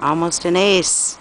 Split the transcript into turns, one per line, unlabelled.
Almost an ace.